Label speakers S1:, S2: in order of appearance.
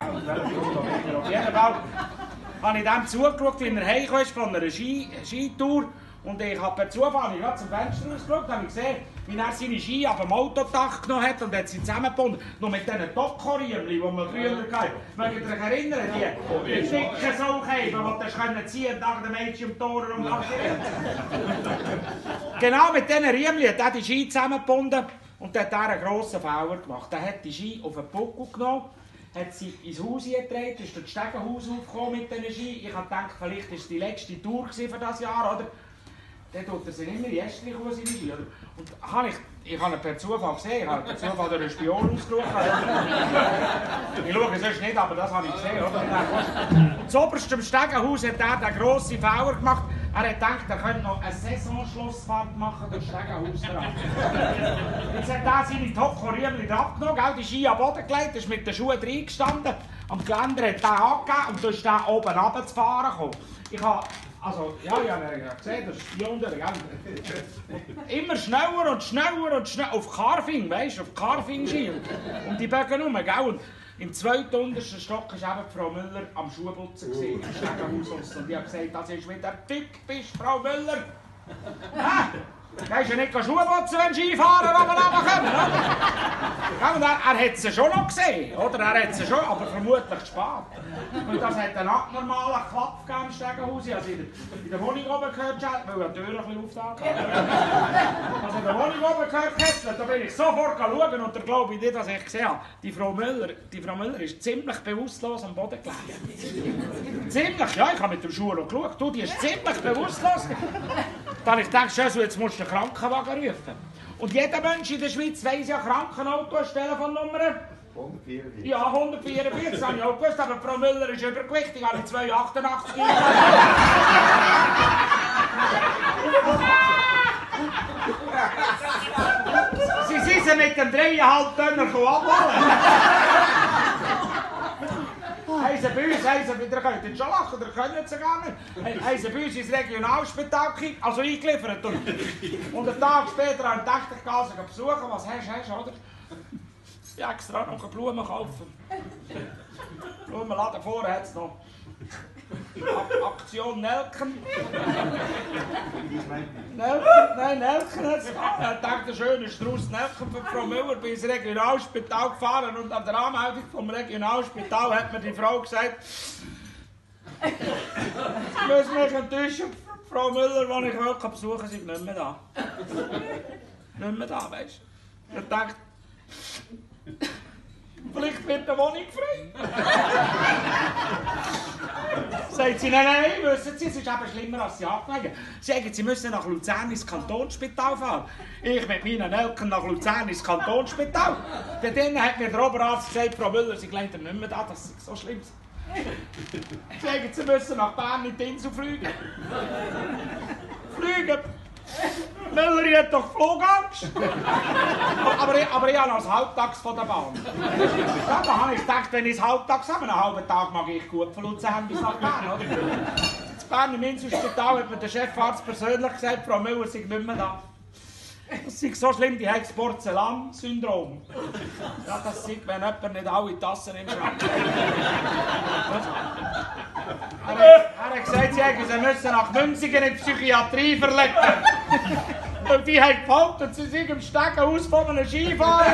S1: Auf jeden Fall habe ich dem zugeschaut, wie er heimgekommen von einer Ski Skitour. Und ich habe per Zufall ich zum Fenster ausgeschaut und gesehen, wie er seine Ski auf dem Autodach genommen hat und hat sie zusammengebunden. Noch mit diesen Dokoriemen, die man früher hatte. Mögt ihr euch erinnern? Die, dicken Sauchheben, die du ziehen nach dem Mädchen im Tor und Genau mit diesen Riemen hat er die Ski zusammengebunden und hat einen grossen Fehler gemacht. Er hat die Ski auf den Buckel genommen hat sie ins Haus getragen, ist durch das Stegenhaus aufgekommen mit diesen Ski. Ich habe gedacht, vielleicht war es die letzte Tour für dieses Jahr, oder? Dann tut er sich immer in Ästchen aus seine Ski, oder? Und habe ich, ich habe ihn per Zufall gesehen, ich habe per Zufall durch einen Spion ausgeschaut. ich schaue sonst nicht, aber das habe ich gesehen, oder? Und zuoberst im Stegenhaus hat er den grossen Fehler gemacht, er hat gedacht, er könnte noch eine Saisonschlussfahrt machen durch Stegenhaus dran. Jetzt hat er seine Tokoriemli abgenommen, die Ski am Boden gelegt, ist mit den Schuhen reingestanden. Am Geländer hat er angegeben und dann ist er oben runter zu fahren gekommen. Ich habe, also, ja, ja, ja, gesehen, das ist die untere, gell? Immer schneller und schneller und schneller, auf Carving, weißt du, auf Carving-Ski. Und die Bögen rum, gell? Und im zweiten untersten Stock war eben Frau Müller am Schuhputzen im Stegenhaus. Und ich habe gesagt, das ist wieder dick bist, Frau Müller. Ah, Gehst ja nicht Schuhputzen, wenn Skifahrer oben runterkommen, ja, und er, er hat sie schon noch gesehen, oder? Er hat sie schon, aber vermutlich spät. Und das hat einen abnormalen Klapp gegeben im Stegenhaus. Ich habe in der Wohnung oben gehört, weil die Tür ein bisschen aufgetan hat. Also in der Wohnung oben gehört, da bin ich sofort schauen und da glaube ich nicht, dass ich gesehen habe. Die Frau Müller, die Frau Müller ist ziemlich bewusstlos am Boden gelegen. ziemlich, ja, ich habe mit dem Schuh noch geschaut. Du, die ist ziemlich bewusstlos. Habe ich gedacht, jetzt musst du den Krankenwagen rufen. Und jeder Mensch in der Schweiz weiss ja, Krankenauto ist Telefonnummer. 144. Ja, 144, das habe ich auch gewusst, aber Frau Müller ist übergewichtig, habe ich 288 Sie sind mit dem 3,5 Tonner abholen. Haben sie bei uns, haben sie, ihr könnt schon lachen, ihr könnt sie gar nicht, sie bei uns ins Regionalspital also eingeliefert. Und, einen Tag später habe ich gedacht, besuchen, was hast du, hast oder? Ich extra noch Blumen kaufen. Blumenladen vorher hat es noch. Aktion Nelken. Nelken, nein, Nelken hat es Er dachte, ein schöner Strauß Nelken für Frau Müller bin ins Regionalspital gefahren und an der Anmeldung vom Regionalspital hat mir die Frau gesagt, ich muss mich enttäuschen, Frau Müller, die ich wirklich besuchen sind nicht mehr da. Nicht mehr da, weißt du. Ich dachte, Vielleicht wird eine Wohnung frei. Sagt sie, nein, nein, wissen Sie, es ist eben schlimmer als Sie abgelegen. Sagen Sie, müssen nach Luzern ins Kantonsspital fahren. Ich mit meinen Eltern nach Luzern ins Kantonsspital. Dann hat mir der Oberarzt gesagt, Frau Müller, Sie glauben nicht mehr da, das ist so schlimm. Sagen Sie, müssen nach Bern in die Insel fliegen. Fliegen. Müller hat doch Flugangst. aber, ich, aber ich habe als Halbtags von der Bahn. Da habe ich gedacht, wenn ich es halbtags habe, einen halben Tag mag ich gut von Luzern bis nach Bern. Oder? In Bern im Inselspital hat mir der Chefarzt persönlich gesagt, Frau Müller sei nicht mehr da. Das ist so schlimm, die haben das Porzellan-Syndrom. Ja, das sieht, wenn jemand nicht alle Tassen im Schrank hat. Er, hat gesagt, sie müssen nach Münzigen in die Psychiatrie verlegen. Und die haben behauptet, sie sind im Stegenhaus von einem Skifahrer.